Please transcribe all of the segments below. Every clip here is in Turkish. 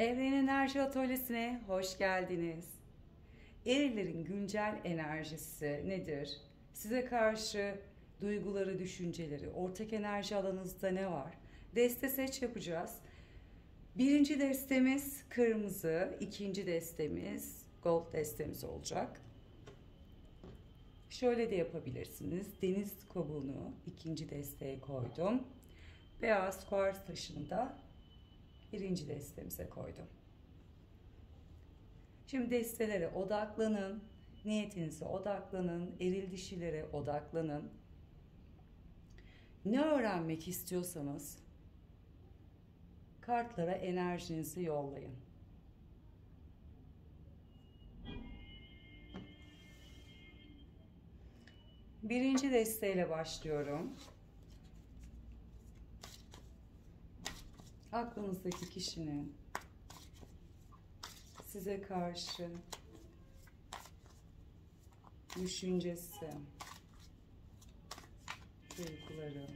Evren Enerji Atölyesi'ne hoş geldiniz. Erilerin güncel enerjisi nedir? Size karşı duyguları, düşünceleri, ortak enerji alanınızda ne var? Deste seç yapacağız. Birinci destemiz kırmızı, ikinci destemiz gold destemiz olacak. Şöyle de yapabilirsiniz. Deniz kabuğunu ikinci desteğe koydum. Beyaz kuars taşını da birinci destemize koydum. Şimdi destelere odaklanın. Niyetinize odaklanın. Eril dişilere odaklanın. Ne öğrenmek istiyorsanız kartlara enerjinizi yollayın. Birinci desteğiyle başlıyorum. Aklınızdaki kişinin size karşı düşüncesi, duyguları,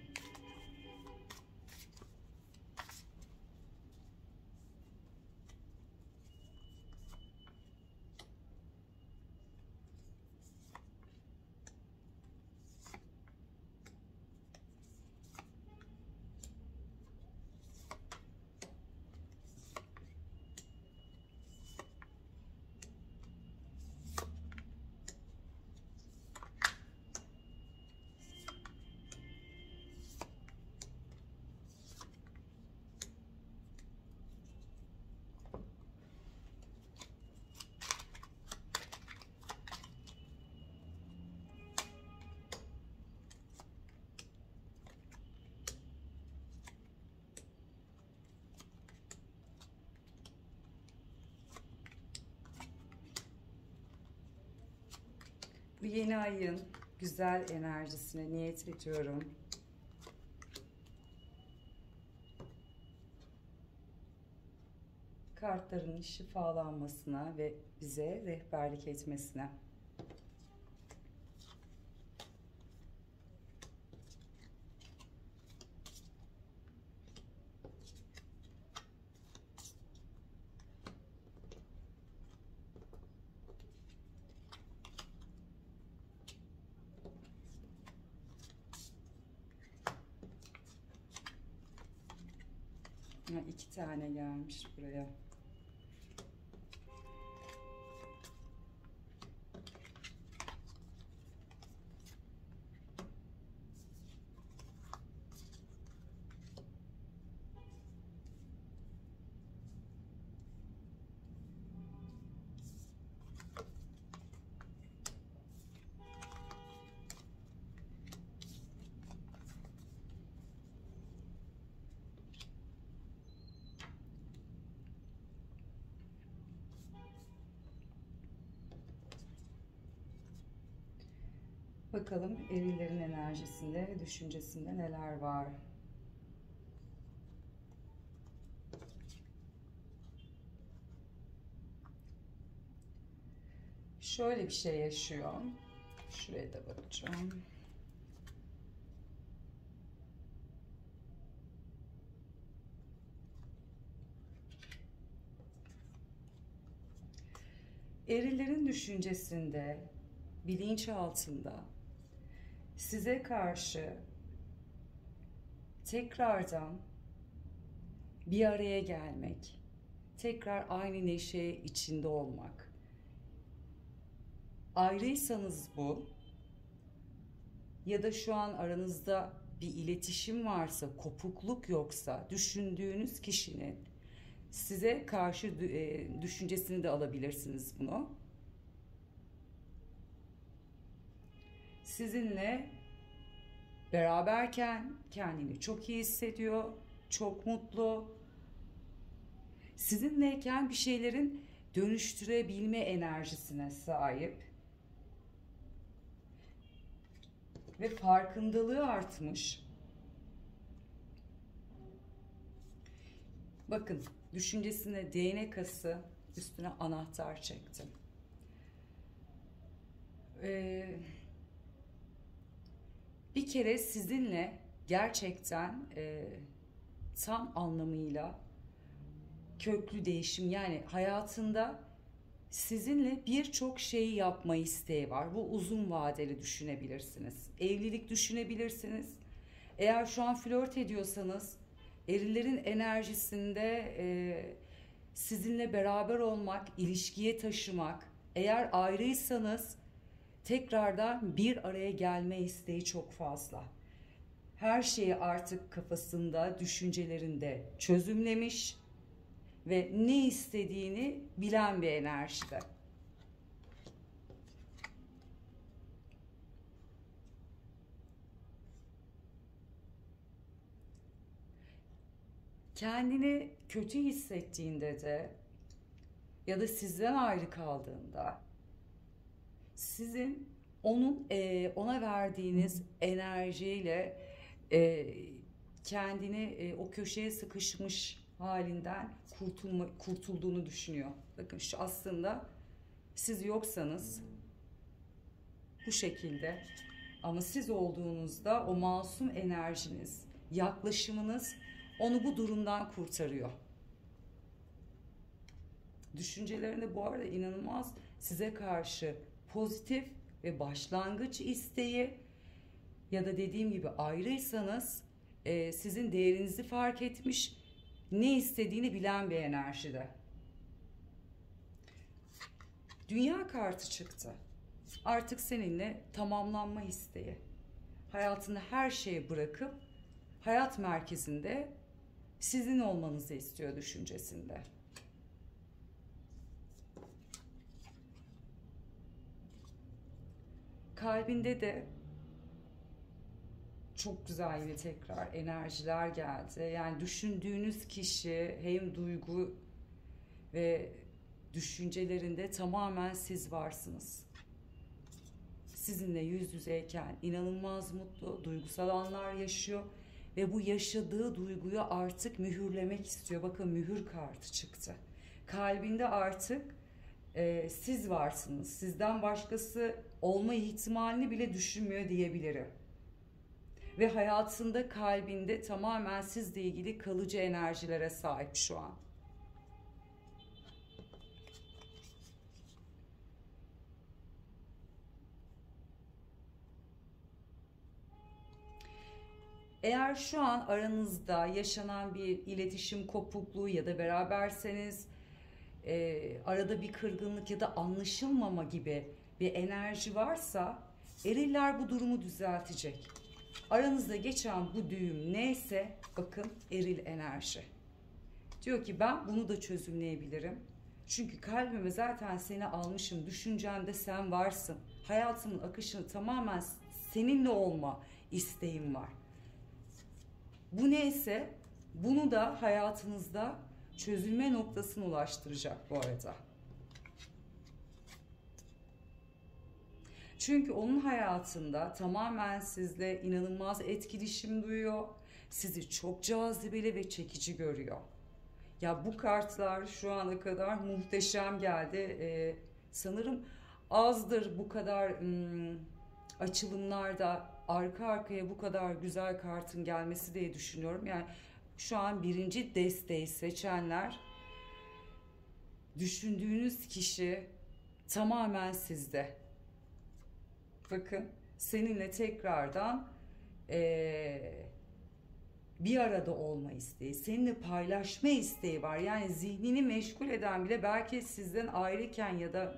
Bu yeni ayın güzel enerjisine niyet ediyorum. Kartların şifalanmasına ve bize rehberlik etmesine. Ha, iki tane gelmiş buraya. Bakalım erillerin enerjisinde, düşüncesinde neler var. Şöyle bir şey yaşıyor. Şuraya da bakacağım. Erillerin düşüncesinde, bilinç altında size karşı tekrardan bir araya gelmek, tekrar aynı neşe içinde olmak. Ayrıysanız bu ya da şu an aranızda bir iletişim varsa, kopukluk yoksa düşündüğünüz kişinin size karşı e, düşüncesini de alabilirsiniz bunu. Sizinle beraberken kendini çok iyi hissediyor, çok mutlu. Sizinleyken bir şeylerin dönüştürebilme enerjisine sahip. Ve farkındalığı artmış. Bakın düşüncesine değnek kası üstüne anahtar çektim. Ee, bir kere sizinle gerçekten e, tam anlamıyla köklü değişim yani hayatında sizinle birçok şeyi yapma isteği var. Bu uzun vadeli düşünebilirsiniz. Evlilik düşünebilirsiniz. Eğer şu an flört ediyorsanız erillerin enerjisinde e, sizinle beraber olmak, ilişkiye taşımak. Eğer ayrıysanız tekrardan bir araya gelme isteği çok fazla. Her şeyi artık kafasında, düşüncelerinde çözümlemiş ve ne istediğini bilen bir enerjide. Kendini kötü hissettiğinde de ya da sizden ayrı kaldığında sizin onun e, ona verdiğiniz enerjiyle e, kendini e, o köşeye sıkışmış halinden kurtulma, kurtulduğunu düşünüyor. Bakın şu aslında siz yoksanız bu şekilde ama siz olduğunuzda o masum enerjiniz, yaklaşımınız onu bu durumdan kurtarıyor. Düşüncelerinde bu arada inanılmaz size karşı pozitif ve başlangıç isteği ya da dediğim gibi ayrıysanız e, sizin değerinizi fark etmiş ne istediğini bilen bir enerjide. Dünya kartı çıktı. Artık seninle tamamlanma isteği. Hayatını her şeyi bırakıp hayat merkezinde sizin olmanızı istiyor düşüncesinde. Kalbinde de çok güzel yine tekrar enerjiler geldi. Yani düşündüğünüz kişi hem duygu ve düşüncelerinde tamamen siz varsınız. Sizinle yüz yüzeyken inanılmaz mutlu, duygusal anlar yaşıyor ve bu yaşadığı duyguyu artık mühürlemek istiyor. Bakın mühür kartı çıktı. Kalbinde artık e, siz varsınız. Sizden başkası olma ihtimalini bile düşünmüyor diyebilirim ve hayatında kalbinde tamamen sizle ilgili kalıcı enerjilere sahip şu an. Eğer şu an aranızda yaşanan bir iletişim kopukluğu ya da beraberseniz e, arada bir kırgınlık ya da anlaşılmama gibi bir enerji varsa eriller bu durumu düzeltecek. Aranızda geçen bu düğüm neyse bakın eril enerji. Diyor ki ben bunu da çözümleyebilirim. Çünkü kalbime zaten seni almışım. Düşüncende sen varsın. Hayatımın akışını tamamen seninle olma isteğim var. Bu neyse bunu da hayatınızda çözülme noktasına ulaştıracak bu arada. Çünkü onun hayatında tamamen sizle inanılmaz etkileşim duyuyor. Sizi çok cazibeli ve çekici görüyor. Ya bu kartlar şu ana kadar muhteşem geldi. Ee, sanırım azdır bu kadar hmm, açılımlarda arka arkaya bu kadar güzel kartın gelmesi diye düşünüyorum. Yani şu an birinci desteği seçenler düşündüğünüz kişi tamamen sizde bakın seninle tekrardan ee, bir arada olma isteği, seninle paylaşma isteği var. Yani zihnini meşgul eden bile belki sizden ayrıken ya da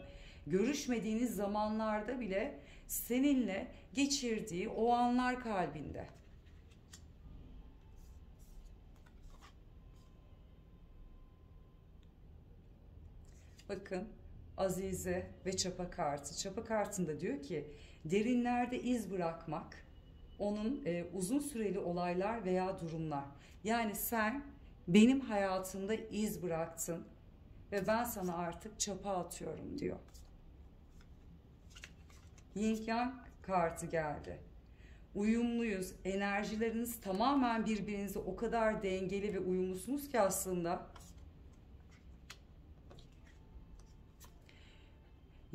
görüşmediğiniz zamanlarda bile seninle geçirdiği o anlar kalbinde. Bakın Azize ve Çapa kartı. Çapa kartında diyor ki derinlerde iz bırakmak, onun e, uzun süreli olaylar veya durumlar. Yani sen benim hayatımda iz bıraktın ve ben sana artık çapa atıyorum diyor. Yin Yang kartı geldi. Uyumluyuz. Enerjileriniz tamamen birbirinize o kadar dengeli ve uyumlusunuz ki aslında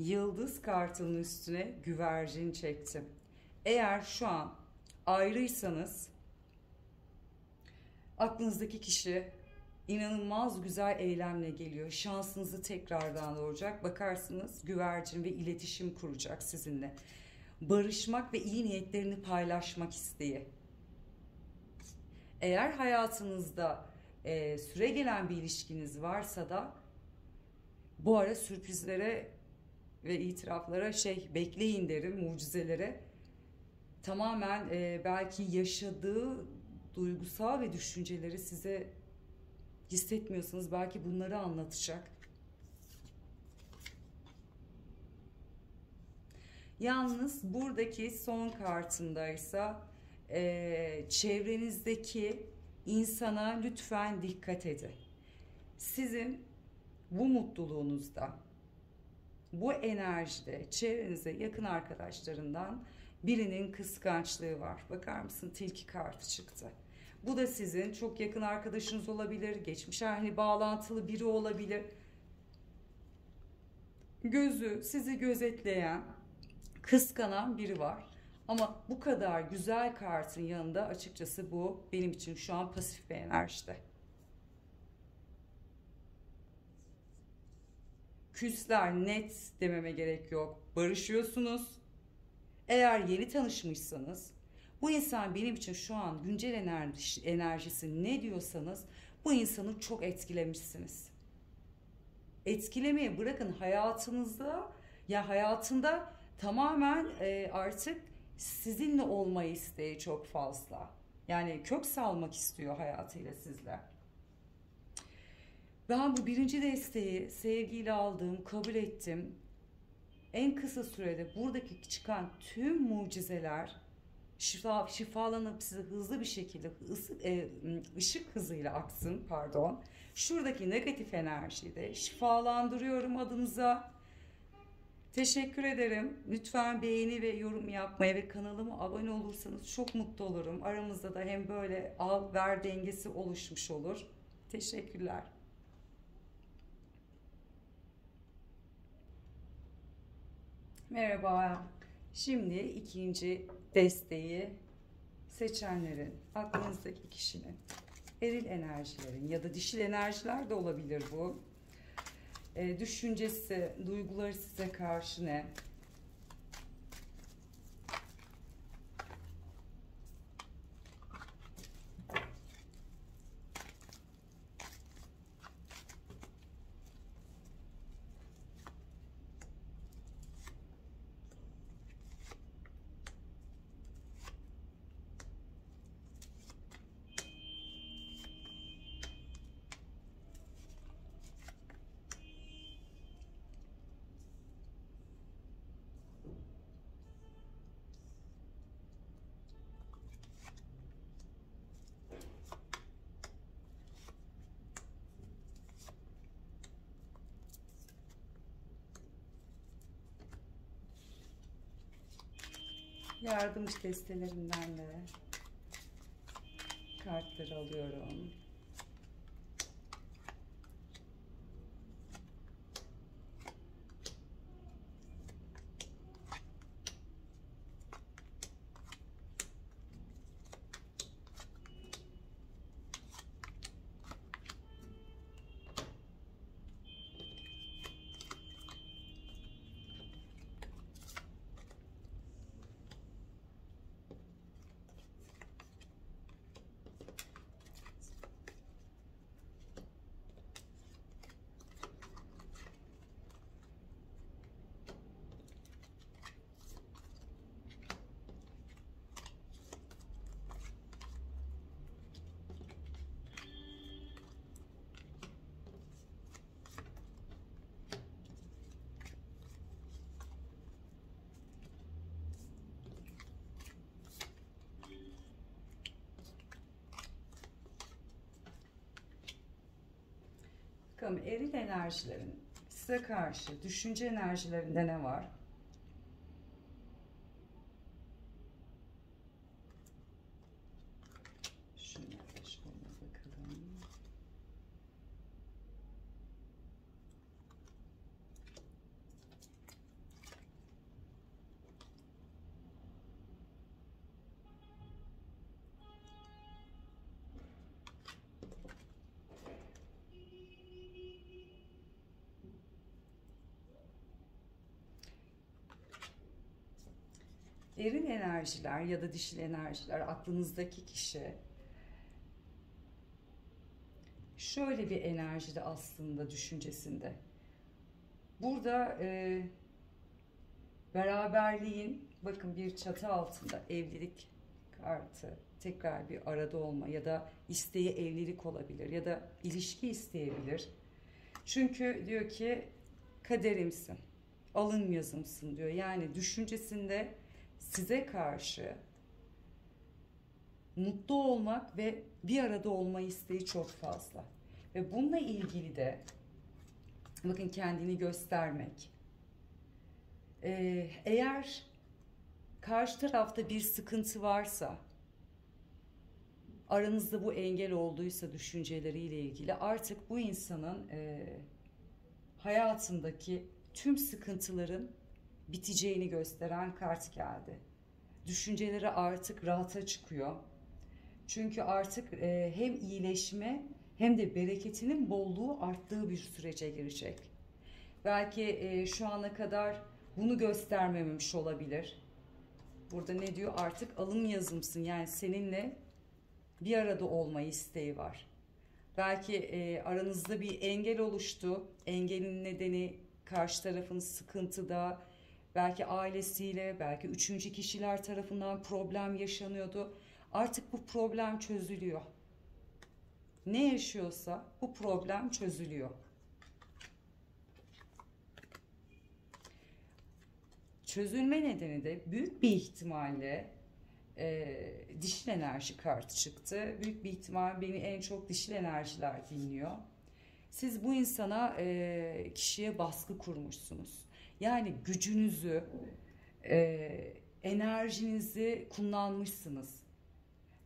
yıldız kartının üstüne güvercin çektim. Eğer şu an ayrıysanız aklınızdaki kişi inanılmaz güzel eylemle geliyor. Şansınızı tekrardan doğuracak. Bakarsınız güvercin ve iletişim kuracak sizinle. Barışmak ve iyi niyetlerini paylaşmak isteği. Eğer hayatınızda e, süre gelen bir ilişkiniz varsa da bu ara sürprizlere ve itiraflara şey bekleyin derim mucizelere. Tamamen e, belki yaşadığı duygusal ve düşünceleri size hissetmiyorsanız belki bunları anlatacak. Yalnız buradaki son kartındaysa e, çevrenizdeki insana lütfen dikkat edin. Sizin bu mutluluğunuzda, bu enerjide çevrenize yakın arkadaşlarından birinin kıskançlığı var. Bakar mısın tilki kartı çıktı. Bu da sizin çok yakın arkadaşınız olabilir, geçmiş hani bağlantılı biri olabilir. Gözü sizi gözetleyen, kıskanan biri var. Ama bu kadar güzel kartın yanında açıkçası bu benim için şu an pasif bir enerjide. Küsler net dememe gerek yok. Barışıyorsunuz. Eğer yeni tanışmışsanız bu insan benim için şu an güncel enerji, enerjisi ne diyorsanız bu insanı çok etkilemişsiniz. Etkilemeye bırakın hayatınızda ya hayatında tamamen e, artık sizinle olma isteği çok fazla. Yani kök salmak istiyor hayatıyla sizle. Ben bu birinci desteği sevgiyle aldım, kabul ettim. En kısa sürede buradaki çıkan tüm mucizeler şifa, şifalanıp size hızlı bir şekilde ısı, e, ışık hızıyla aksın pardon. Şuradaki negatif enerjiyi de şifalandırıyorum adınıza. Teşekkür ederim. Lütfen beğeni ve yorum yapmaya ve kanalıma abone olursanız çok mutlu olurum. Aramızda da hem böyle al ver dengesi oluşmuş olur. Teşekkürler. Merhaba. Şimdi ikinci desteği seçenlerin, aklınızdaki kişinin, eril enerjilerin ya da dişil enerjiler de olabilir bu. E, düşüncesi, duyguları size karşı ne? Yardımcı destelerimden de kartları alıyorum. Bakalım eril enerjilerin size karşı düşünce enerjilerinde ne var? Şunlara şöyle bakalım. Eril enerjiler ya da dişil enerjiler aklınızdaki kişi şöyle bir enerjide aslında düşüncesinde. Burada e, beraberliğin bakın bir çatı altında evlilik kartı tekrar bir arada olma ya da isteği evlilik olabilir ya da ilişki isteyebilir. Çünkü diyor ki kaderimsin, alın yazımsın diyor. Yani düşüncesinde size karşı mutlu olmak ve bir arada olma isteği çok fazla. Ve bununla ilgili de bakın kendini göstermek. Ee, eğer karşı tarafta bir sıkıntı varsa, aranızda bu engel olduysa düşünceleriyle ilgili artık bu insanın e, hayatındaki tüm sıkıntıların biteceğini gösteren kart geldi. Düşünceleri artık rahata çıkıyor. Çünkü artık e, hem iyileşme hem de bereketinin bolluğu arttığı bir sürece girecek. Belki e, şu ana kadar bunu göstermemiş olabilir. Burada ne diyor? Artık alım yazımsın. Yani seninle bir arada olma isteği var. Belki e, aranızda bir engel oluştu. Engelin nedeni karşı tarafın sıkıntıda, belki ailesiyle, belki üçüncü kişiler tarafından problem yaşanıyordu. Artık bu problem çözülüyor. Ne yaşıyorsa bu problem çözülüyor. Çözülme nedeni de büyük bir ihtimalle e, dişil enerji kartı çıktı. Büyük bir ihtimal beni en çok dişil enerjiler dinliyor. Siz bu insana e, kişiye baskı kurmuşsunuz. Yani gücünüzü, e, enerjinizi kullanmışsınız.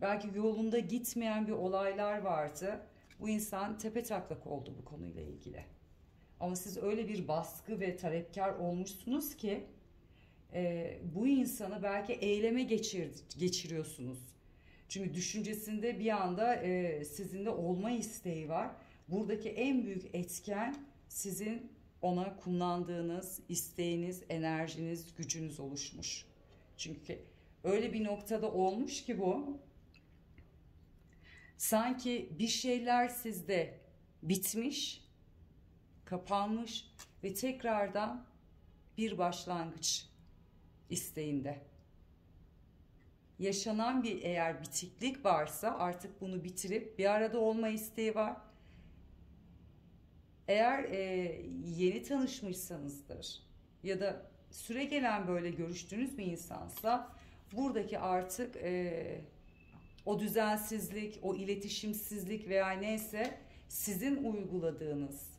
Belki yolunda gitmeyen bir olaylar vardı. Bu insan tepe taklak oldu bu konuyla ilgili. Ama siz öyle bir baskı ve talepkar olmuşsunuz ki e, bu insanı belki eyleme geçir, geçiriyorsunuz. Çünkü düşüncesinde bir anda e, sizinle olma isteği var. Buradaki en büyük etken sizin ona kullandığınız isteğiniz, enerjiniz, gücünüz oluşmuş. Çünkü öyle bir noktada olmuş ki bu sanki bir şeyler sizde bitmiş, kapanmış ve tekrardan bir başlangıç isteğinde. Yaşanan bir eğer bitiklik varsa artık bunu bitirip bir arada olma isteği var. Eğer e, yeni tanışmışsanızdır ya da süre gelen böyle görüştüğünüz bir insansa buradaki artık e, o düzensizlik, o iletişimsizlik veya neyse sizin uyguladığınız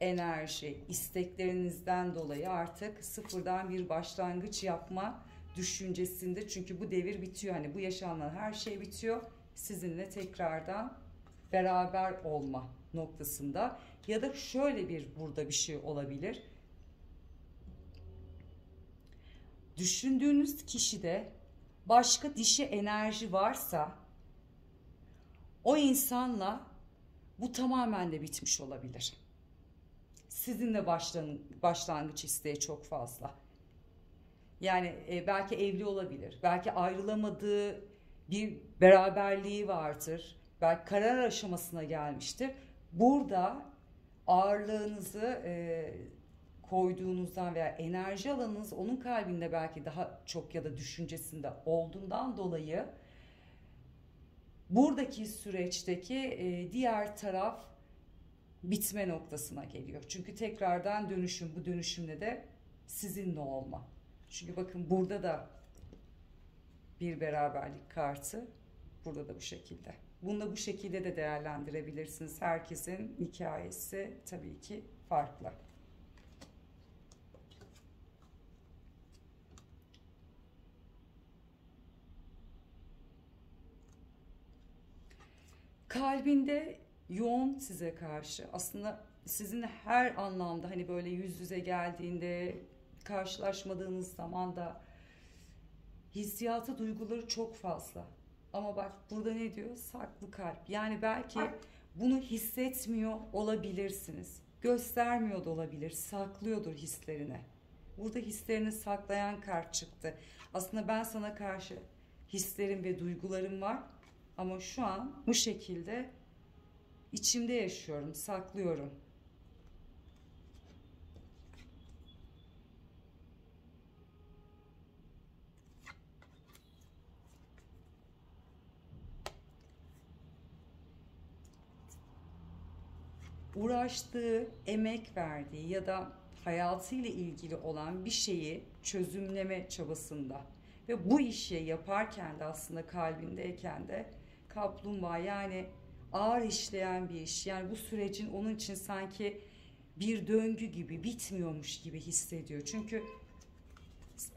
enerji, isteklerinizden dolayı artık sıfırdan bir başlangıç yapma düşüncesinde. Çünkü bu devir bitiyor. Hani bu yaşanan her şey bitiyor. Sizinle tekrardan beraber olma noktasında ya da şöyle bir burada bir şey olabilir. Düşündüğünüz kişide başka dişi enerji varsa o insanla bu tamamen de bitmiş olabilir. Sizinle başlan, başlangıç isteği çok fazla. Yani e, belki evli olabilir, belki ayrılamadığı bir beraberliği vardır, belki karar aşamasına gelmiştir. Burada ağırlığınızı e, koyduğunuzdan veya enerji alanınız onun kalbinde belki daha çok ya da düşüncesinde olduğundan dolayı buradaki süreçteki e, diğer taraf bitme noktasına geliyor. Çünkü tekrardan dönüşüm bu dönüşümle de sizinle olma. Çünkü bakın burada da bir beraberlik kartı burada da bu şekilde. Bunu da bu şekilde de değerlendirebilirsiniz. Herkesin hikayesi tabii ki farklı. kalbinde yoğun size karşı aslında sizin her anlamda hani böyle yüz yüze geldiğinde karşılaşmadığınız zaman da hissiyatı duyguları çok fazla. Ama bak burada ne diyor? Saklı kalp. Yani belki bunu hissetmiyor olabilirsiniz. Göstermiyor da olabilir. Saklıyordur hislerini. Burada hislerini saklayan kart çıktı. Aslında ben sana karşı hislerim ve duygularım var ama şu an bu şekilde içimde yaşıyorum, saklıyorum. Uğraştığı, emek verdiği ya da hayatıyla ilgili olan bir şeyi çözümleme çabasında ve bu işi yaparken de aslında kalbindeyken de kaplumbağa yani ağır işleyen bir iş. Yani bu sürecin onun için sanki bir döngü gibi bitmiyormuş gibi hissediyor. Çünkü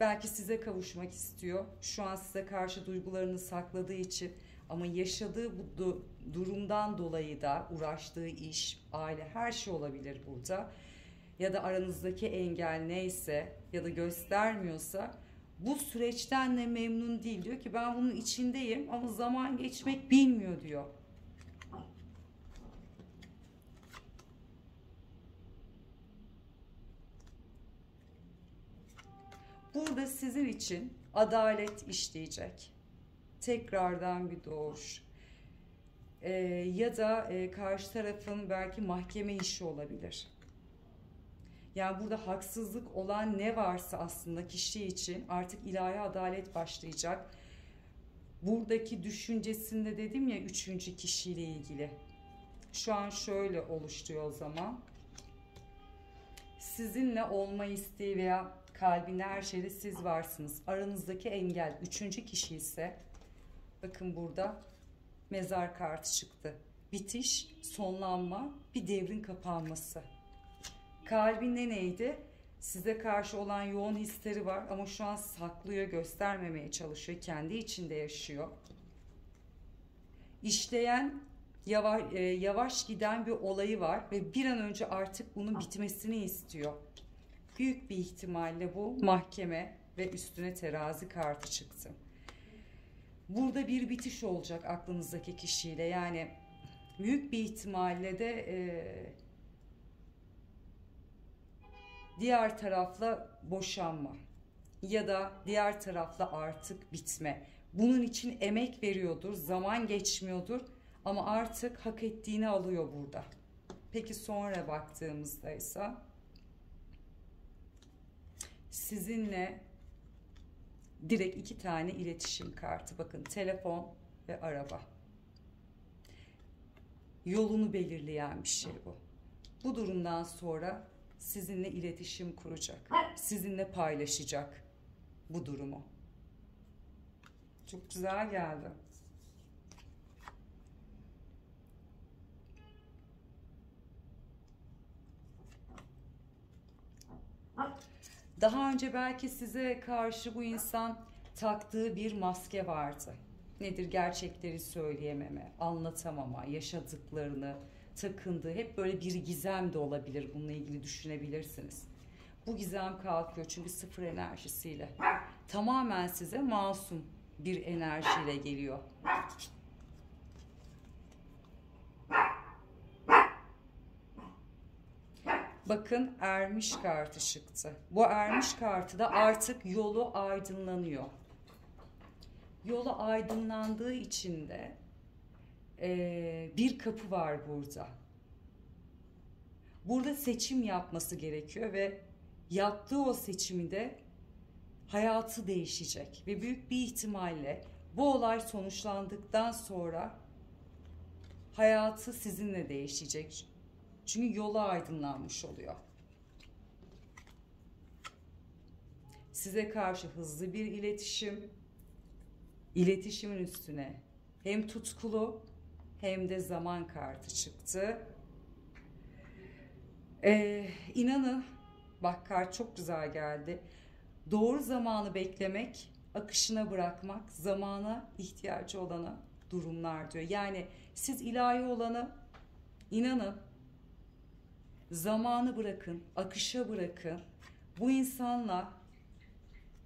belki size kavuşmak istiyor. Şu an size karşı duygularını sakladığı için ama yaşadığı bu du- durumdan dolayı da uğraştığı iş, aile her şey olabilir burada. Ya da aranızdaki engel neyse ya da göstermiyorsa bu süreçten de memnun değil. Diyor ki ben bunun içindeyim ama zaman geçmek bilmiyor diyor. Burada sizin için adalet işleyecek. Tekrardan bir doğuş. Ee, ya da e, karşı tarafın belki mahkeme işi olabilir. Yani burada haksızlık olan ne varsa aslında kişi için artık ilahi adalet başlayacak. Buradaki düşüncesinde dedim ya üçüncü kişiyle ilgili. Şu an şöyle oluşturuyor o zaman. Sizinle olma isteği veya kalbinde her şeyde siz varsınız. Aranızdaki engel üçüncü kişi ise bakın burada mezar kartı çıktı. Bitiş, sonlanma, bir devrin kapanması. Kalbinde neydi? Size karşı olan yoğun hisleri var ama şu an saklıyor, göstermemeye çalışıyor. Kendi içinde yaşıyor. İşleyen yavaş, e, yavaş giden bir olayı var ve bir an önce artık bunun bitmesini istiyor. Büyük bir ihtimalle bu mahkeme ve üstüne terazi kartı çıktı. Burada bir bitiş olacak aklınızdaki kişiyle. Yani büyük bir ihtimalle de e, diğer tarafla boşanma ya da diğer tarafla artık bitme. Bunun için emek veriyordur, zaman geçmiyordur ama artık hak ettiğini alıyor burada. Peki sonra baktığımızda ise sizinle direkt iki tane iletişim kartı. Bakın telefon ve araba. Yolunu belirleyen bir şey bu. Bu durumdan sonra sizinle iletişim kuracak. Sizinle paylaşacak bu durumu. Çok güzel geldi. Daha önce belki size karşı bu insan taktığı bir maske vardı. Nedir? Gerçekleri söyleyememe, anlatamama, yaşadıklarını, takındığı hep böyle bir gizem de olabilir. Bununla ilgili düşünebilirsiniz. Bu gizem kalkıyor çünkü sıfır enerjisiyle. Tamamen size masum bir enerjiyle geliyor. Bakın ermiş kartı çıktı. Bu ermiş kartı da artık yolu aydınlanıyor. Yolu aydınlandığı için de e, bir kapı var burada. Burada seçim yapması gerekiyor ve yaptığı o seçimi de hayatı değişecek ve büyük bir ihtimalle bu olay sonuçlandıktan sonra hayatı sizinle değişecek. Çünkü yolu aydınlanmış oluyor. Size karşı hızlı bir iletişim, iletişimin üstüne hem tutkulu hem de zaman kartı çıktı. Ee, inanın bak kart çok güzel geldi. Doğru zamanı beklemek, akışına bırakmak, zamana ihtiyacı olana durumlar diyor. Yani siz ilahi olanı inanın zamanı bırakın, akışa bırakın. Bu insanla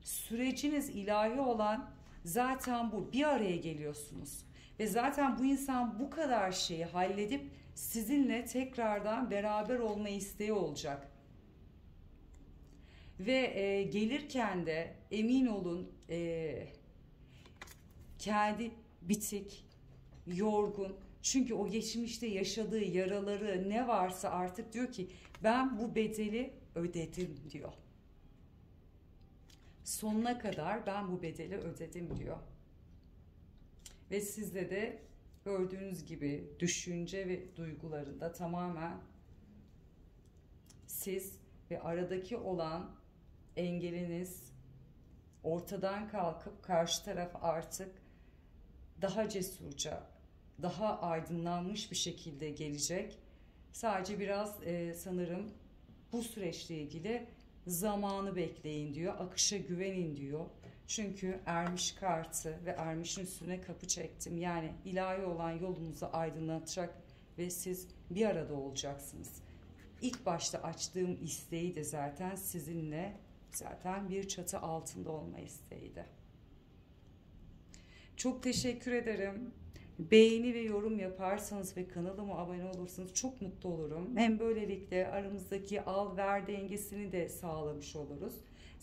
süreciniz ilahi olan zaten bu. Bir araya geliyorsunuz. Ve zaten bu insan bu kadar şeyi halledip sizinle tekrardan beraber olma isteği olacak. Ve e, gelirken de emin olun e, kendi bitik, yorgun. Çünkü o geçmişte yaşadığı yaraları ne varsa artık diyor ki ben bu bedeli ödedim diyor. Sonuna kadar ben bu bedeli ödedim diyor. Ve sizde de gördüğünüz gibi düşünce ve duygularında tamamen siz ve aradaki olan engeliniz ortadan kalkıp karşı taraf artık daha cesurca, daha aydınlanmış bir şekilde gelecek. Sadece biraz e, sanırım bu süreçle ilgili zamanı bekleyin diyor, akışa güvenin diyor. Çünkü ermiş kartı ve ermişin üstüne kapı çektim. Yani ilahi olan yolunuzu aydınlatacak ve siz bir arada olacaksınız. İlk başta açtığım isteği de zaten sizinle zaten bir çatı altında olma isteğiydi. Çok teşekkür ederim. Beğeni ve yorum yaparsanız ve kanalıma abone olursanız çok mutlu olurum. Hem böylelikle aramızdaki al ver dengesini de sağlamış oluruz.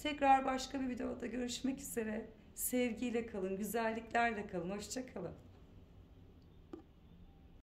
Tekrar başka bir videoda görüşmek üzere. Sevgiyle kalın, güzelliklerle kalın. Hoşçakalın.